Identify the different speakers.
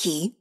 Speaker 1: key.